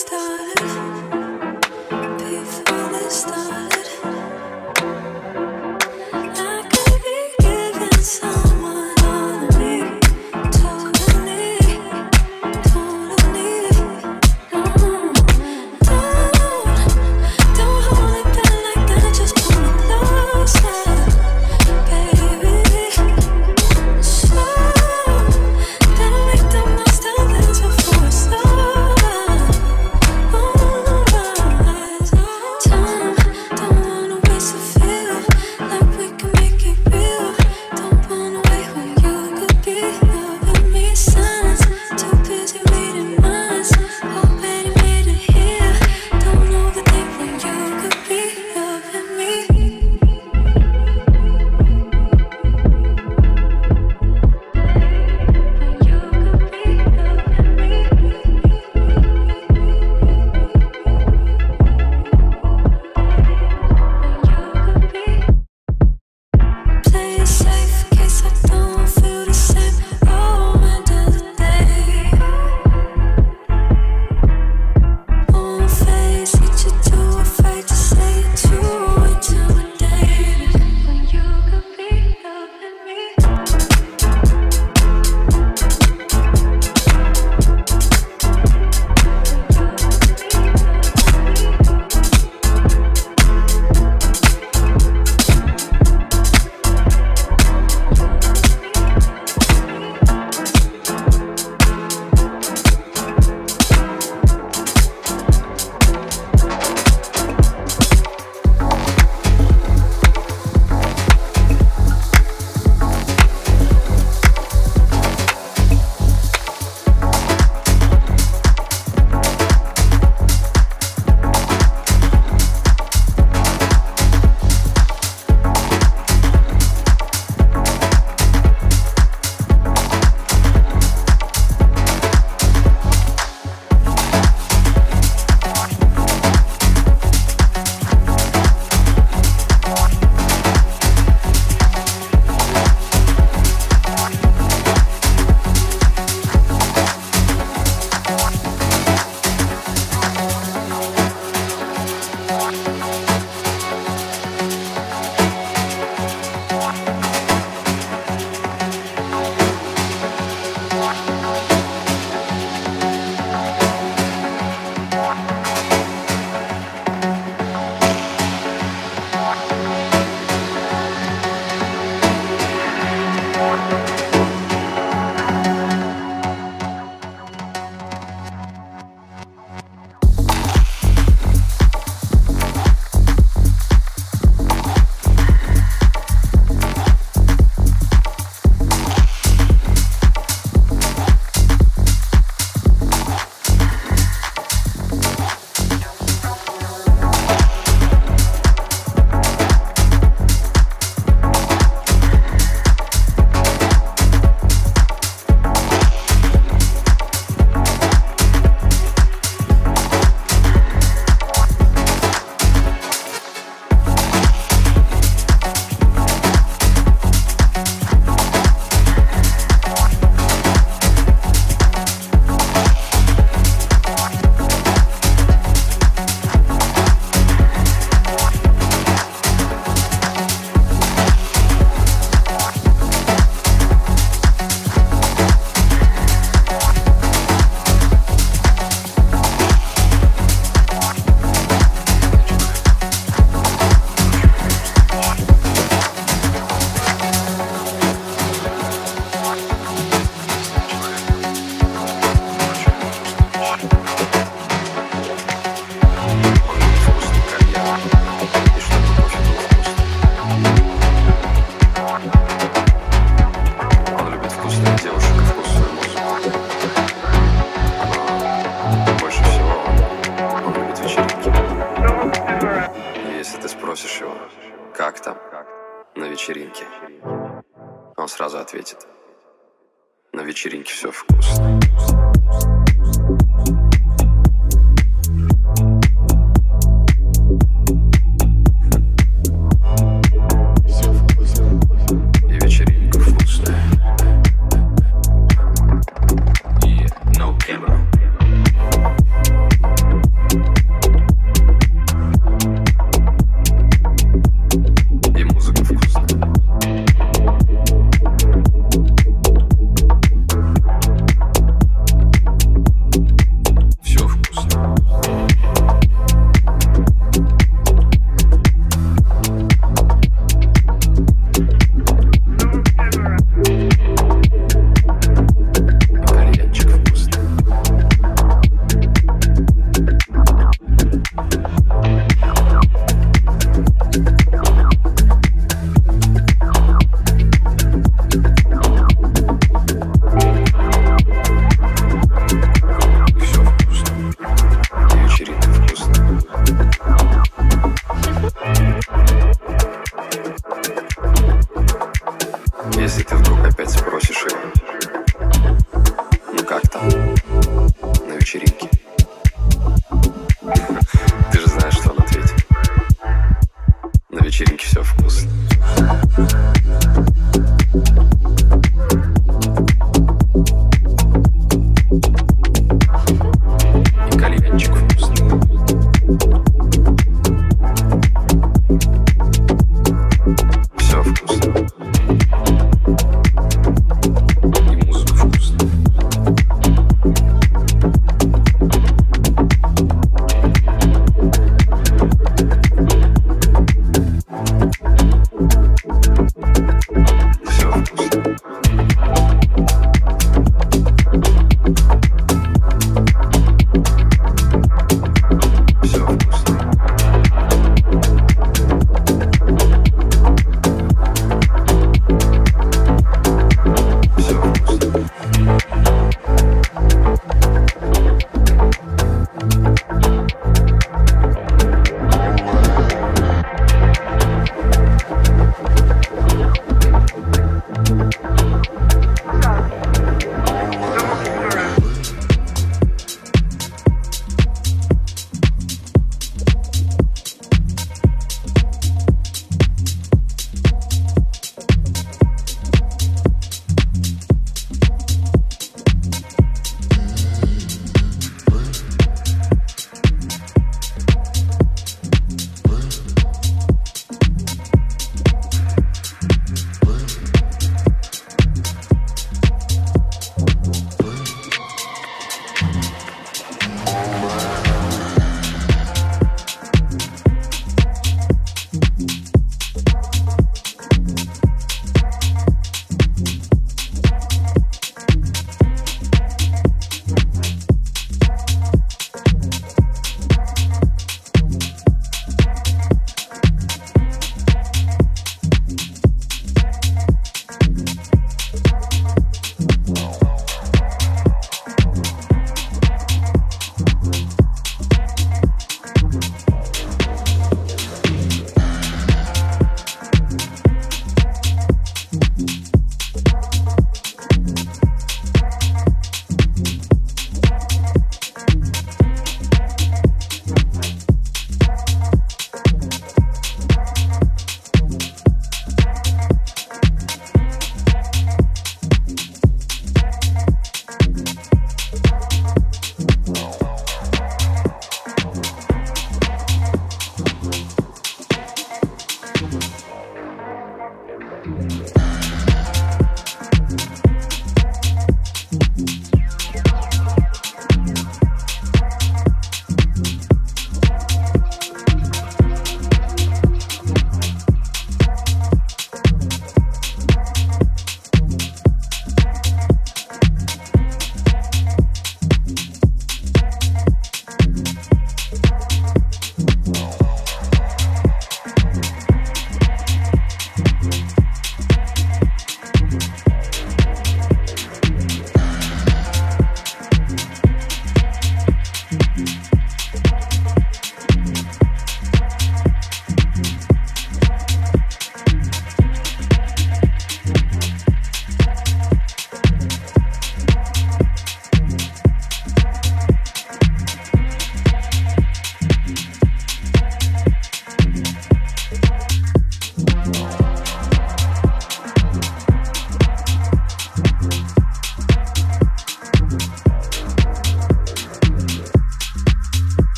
Start.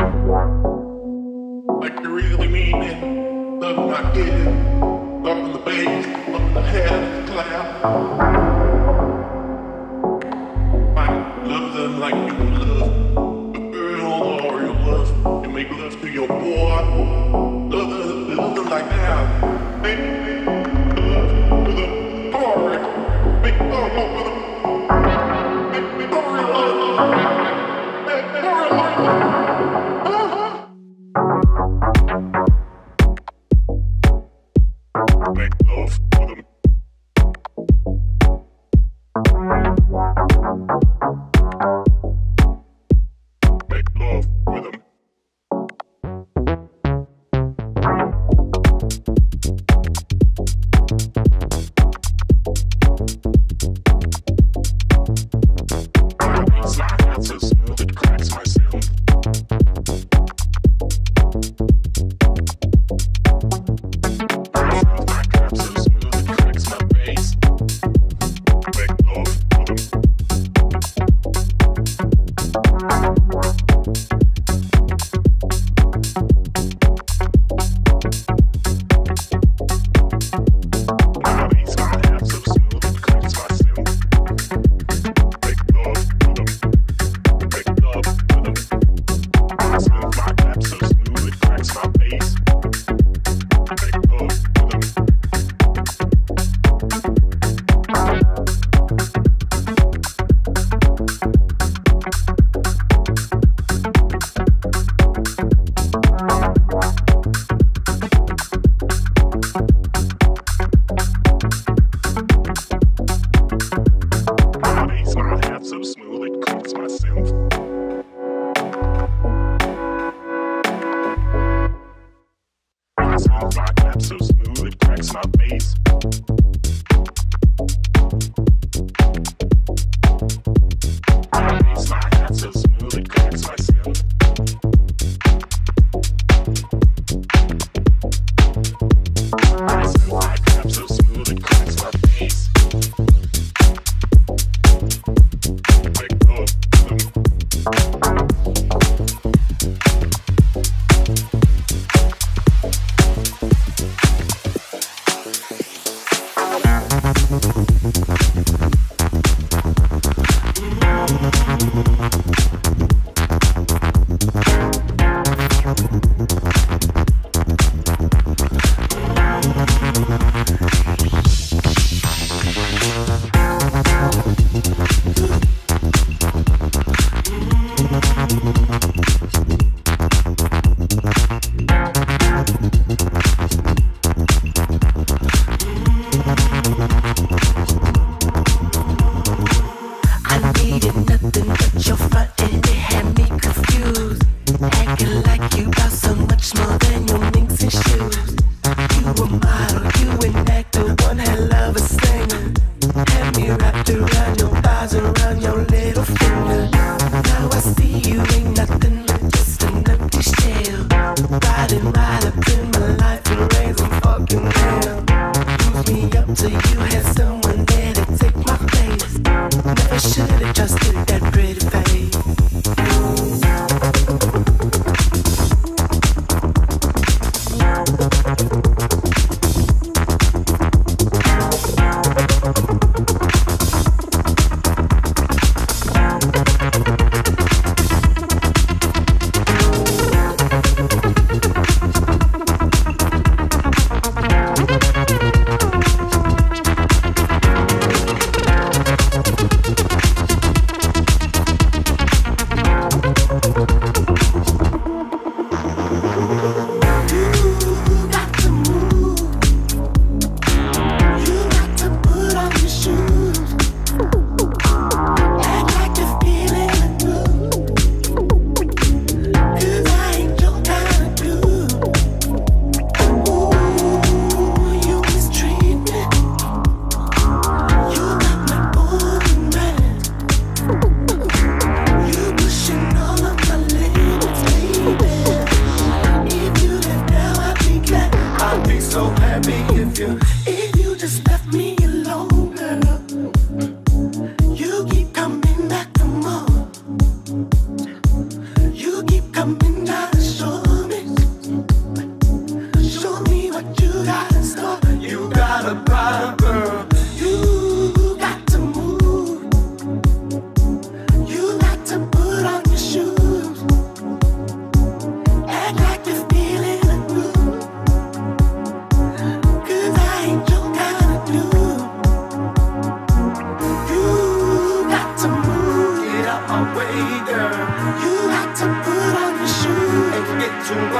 Like you really mean it. Love not getting. Love in the base. Love in the head. Cloud. Like, love them like you love a girl or your love. You make love to your boy. Love, love them like that.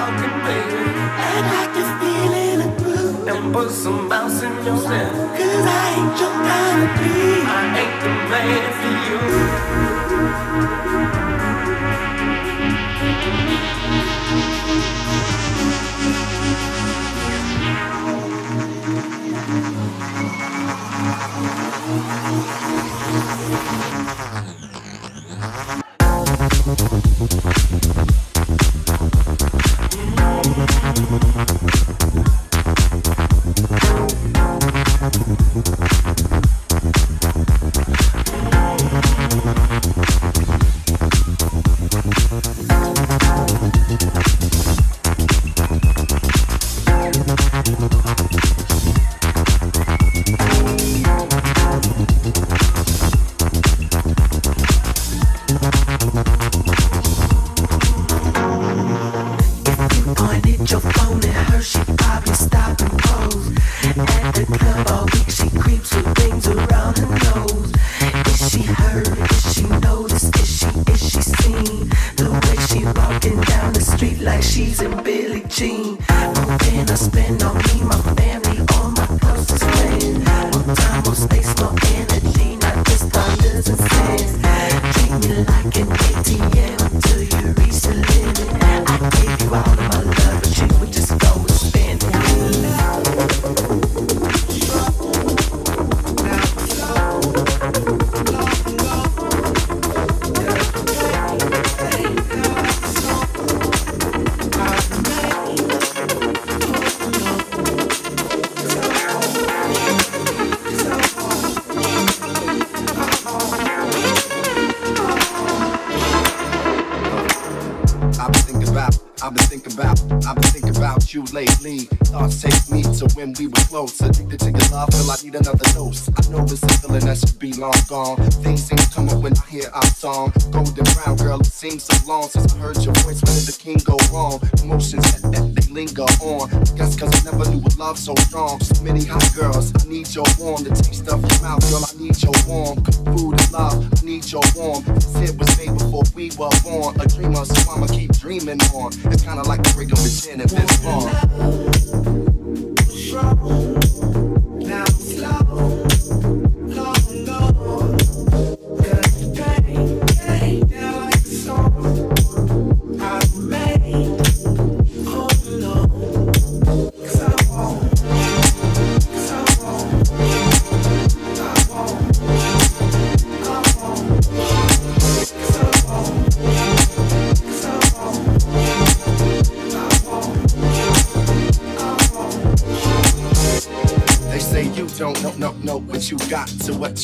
Walking, baby. And I can feel in a groove and put some bounce in your step. Cause I ain't your kind of. I ain't the man for Pointed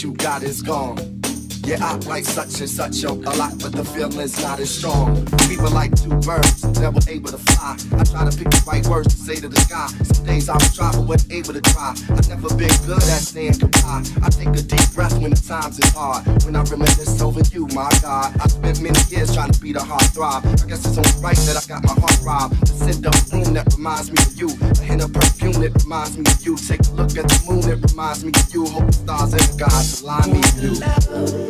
you got is gone. Yeah, I like such and such a, a lot, but the feeling's not as strong. People like two birds, never able to fly. I try to pick the right words to say to the sky. Days I was but wasn't able to try. I never been good at saying goodbye. I take a deep breath when the times is hard. When I reminisce over you, my God. I spent many years trying to be the heart throb. I guess it's only right that I got my heart robbed. The scent of room that reminds me of you. A hint of perfume that reminds me of you. Take a look at the moon that reminds me of you. Hope the stars and the gods align me with you.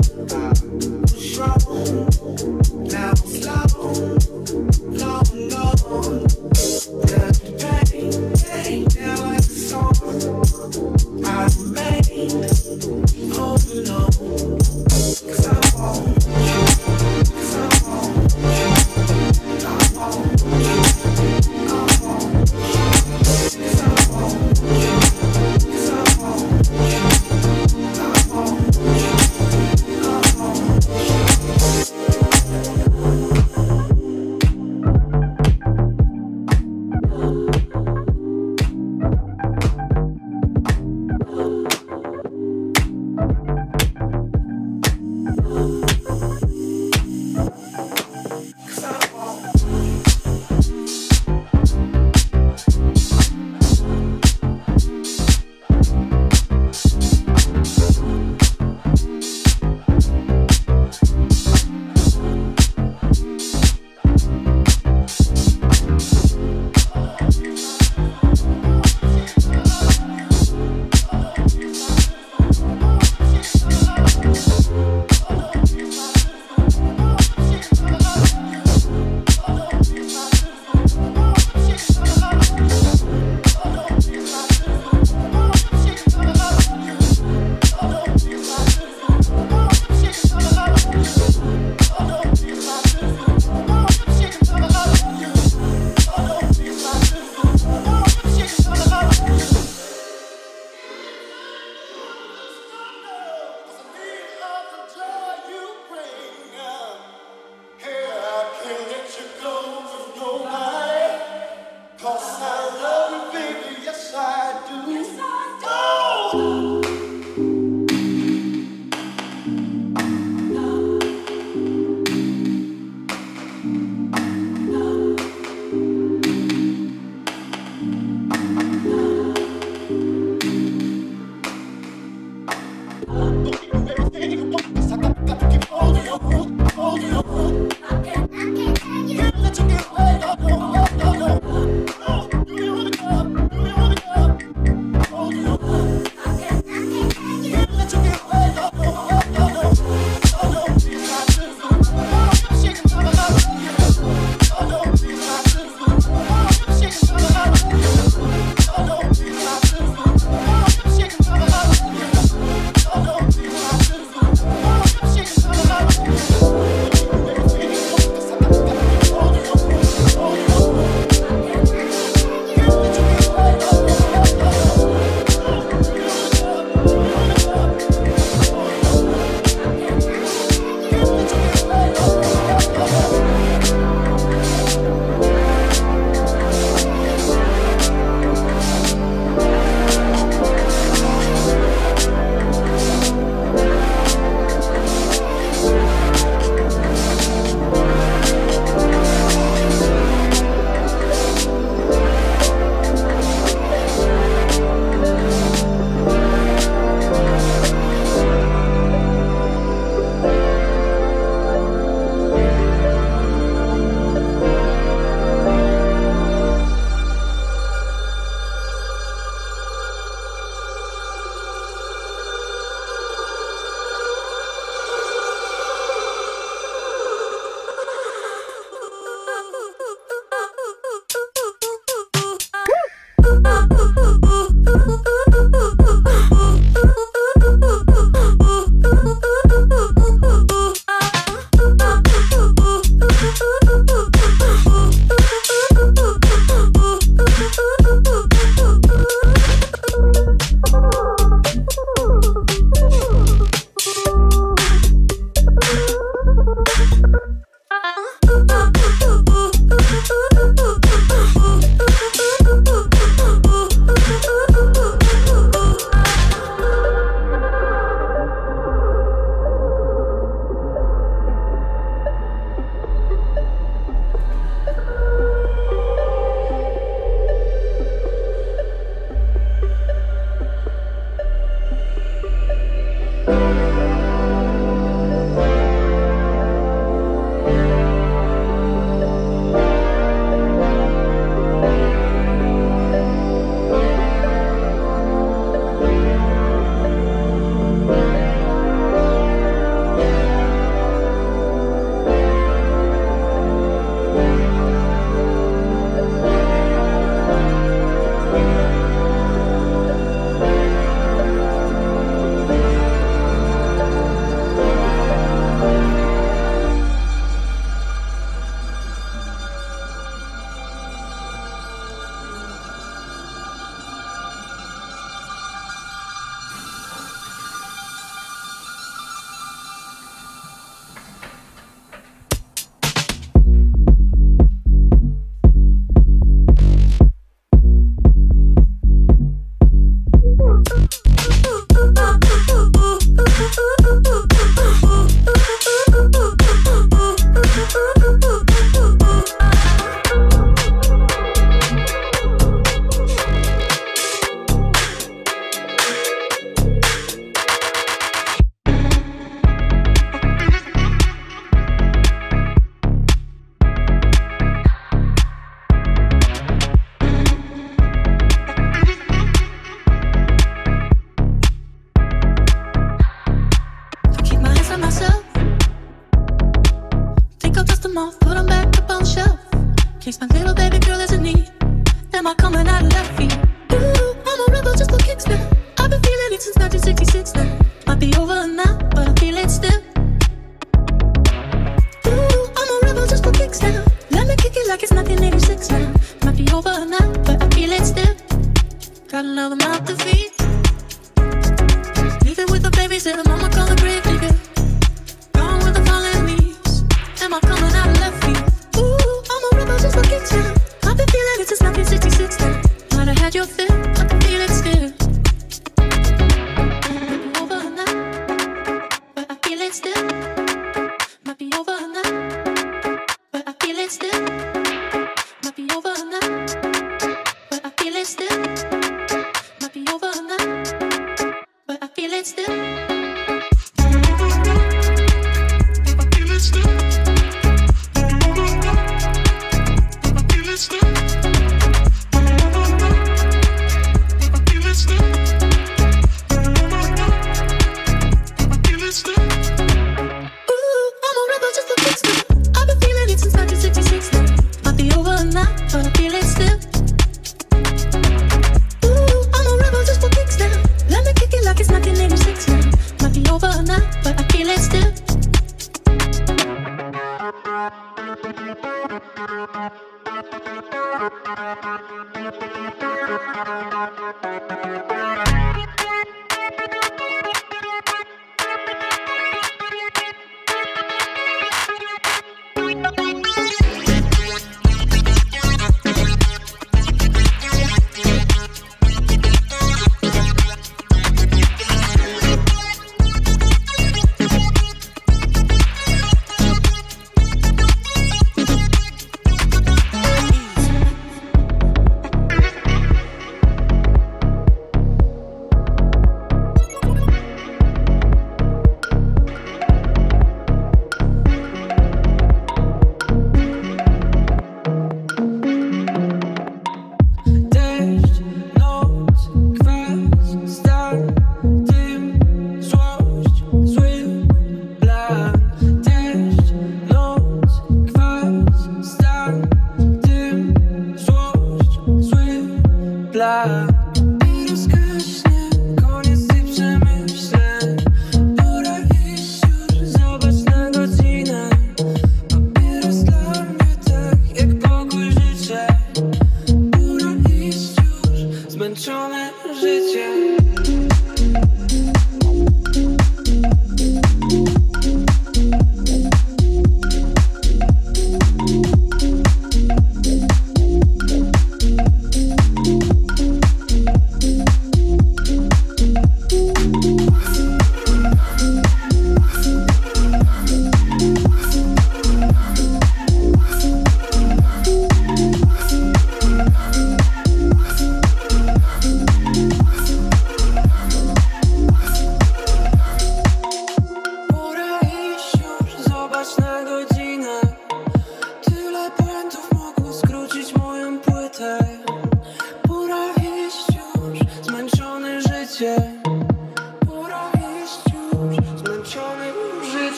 I love you, baby. Yes, I do. Yes, I do.